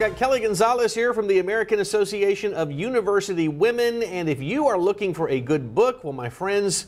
Got Kelly Gonzalez here from the American Association of University Women. And if you are looking for a good book, well, my friends,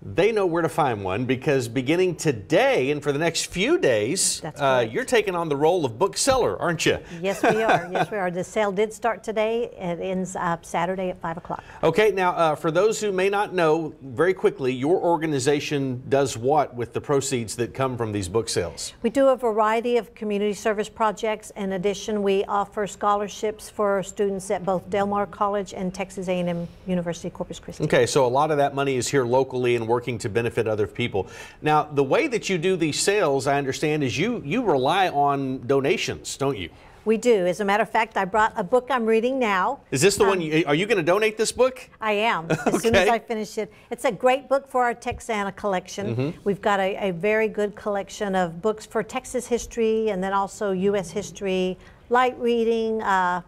they know where to find one because beginning today and for the next few days, uh, you're taking on the role of bookseller, aren't you? Yes, we are. yes, we are. The sale did start today. It ends up Saturday at 5 o'clock. Okay, now uh, for those who may not know, very quickly, your organization does what with the proceeds that come from these book sales? We do a variety of community service projects. In addition, we offer scholarships for students at both Del Mar College and Texas A&M University Corpus Christi. Okay, so a lot of that money is here locally and working to benefit other people. Now, the way that you do these sales, I understand, is you, you rely on donations, don't you? We do. As a matter of fact, I brought a book I'm reading now. Is this the um, one? You, are you going to donate this book? I am. As okay. soon as I finish it. It's a great book for our Texana collection. Mm -hmm. We've got a, a, very good collection of books for Texas history and then also U.S. history, light reading. Uh,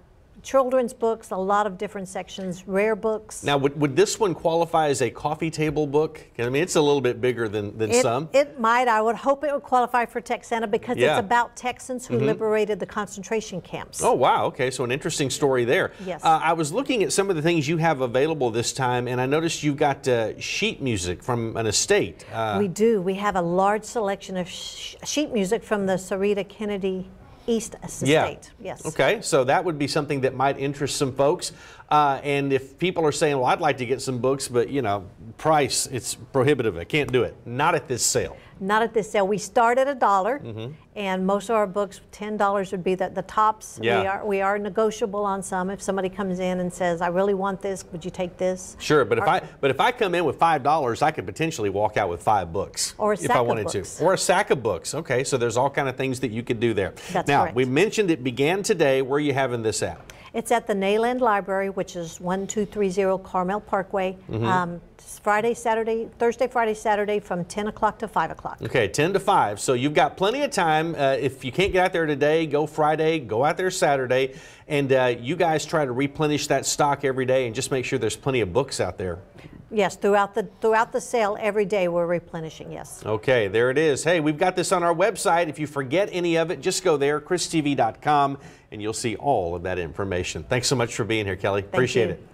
children's books, a lot of different sections, rare books. Now, would, would this one qualify as a coffee table book? I mean, it's a little bit bigger than, than it, some. It might. I would hope it would qualify for Texana because yeah. it's about Texans who mm -hmm. liberated the concentration camps. Oh, wow. Okay, so an interesting story there. Yes. Uh, I was looking at some of the things you have available this time, and I noticed you've got uh, sheet music from an estate. Uh, we do. We have a large selection of sh sheet music from the Sarita Kennedy East Estate. Yeah. Yes. Okay, so that would be something that might interest some folks. Uh, and if people are saying, well, I'd like to get some books, but you know, price, it's prohibitive. I can't do it. Not at this sale. Not at this sale. We start at a dollar, mm -hmm. And most of our books, ten dollars would be the, the tops. Yeah. We are we are negotiable on some. If somebody comes in and says, "I really want this, would you take this?" Sure, but our, if I but if I come in with five dollars, I could potentially walk out with five books, or a sack if I wanted of books. to, or a sack of books. Okay, so there's all kind of things that you could do there. That's now correct. we mentioned it began today. Where are you having this at? It's at the Neyland Library, which is 1230 Carmel Parkway. Mm -hmm. um, Friday, Saturday, Thursday, Friday, Saturday from 10 o'clock to 5 o'clock. Okay, 10 to 5. So you've got plenty of time. Uh, if you can't get out there today, go Friday, go out there Saturday, and uh, you guys try to replenish that stock every day and just make sure there's plenty of books out there. Yes, throughout the throughout the sale, every day we're replenishing. Yes. Okay, there it is. Hey, we've got this on our website. If you forget any of it, just go there, kristv.com, and you'll see all of that information. Thanks so much for being here, Kelly. Thank Appreciate you. it.